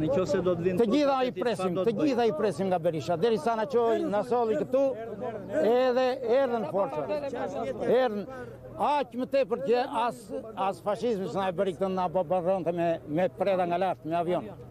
Në qoftë se do të vinë... Të gjitha i presim, të gjitha i presim nga Berisha. Derisa na çoi, na solli këtu, edhe erdhën forca. Erdhën, aq më tepër, tje, as fashizmi s'na e bëri këtë na bombardonte me predha nga lart, me avionë.